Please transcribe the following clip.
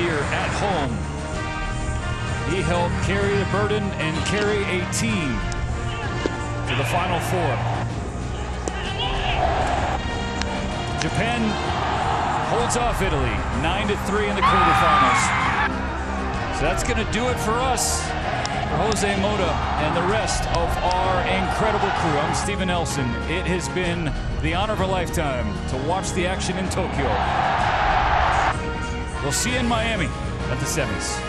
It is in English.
here at home. He helped carry the burden and carry a team to the Final Four. Japan holds off Italy 9 to 3 in the quarterfinals. So that's going to do it for us. For Jose Mota and the rest of our incredible crew, I'm Steven Nelson. It has been the honor of a lifetime to watch the action in Tokyo. We'll see you in Miami at the semis.